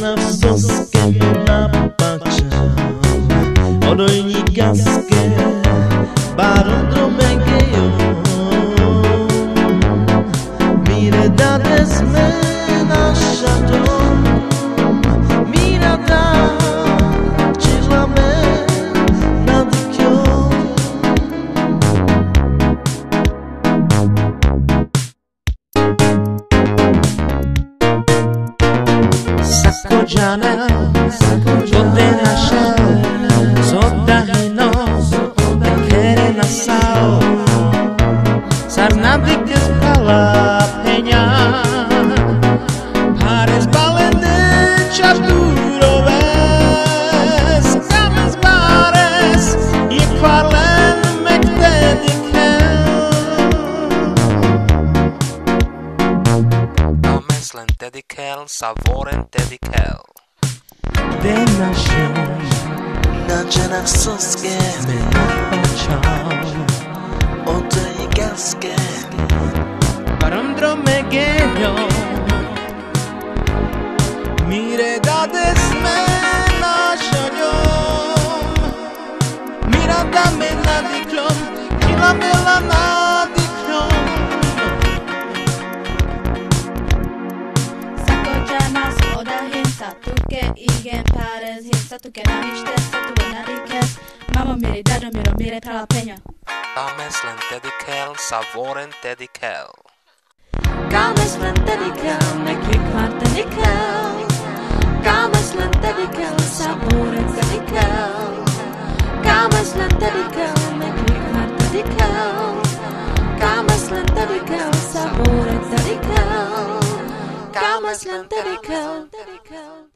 francuskie napacze Odojnikaskie barondromegejo Mire dades me Sakojana, to te naša, zodahino, kere nasao, sar nabik je spala. Ameslen dedikel, savoren dedikel. De našel Nađena i gaske Parandro me genio Mire dades me našo Mira da me nadiklom Kila Satuke igen pares hin Satuke namište Satu nadikes Mamo miri dado miro mire prala penja Ameslen dedikel, savoren dedikel. Kames lentedikel, ne kvik martedikel Kames lentedikel, sabore tedikel Kames lentedikel, ne kvik martedikel Kames lentedikel, sabore tedikel Kames lentedikel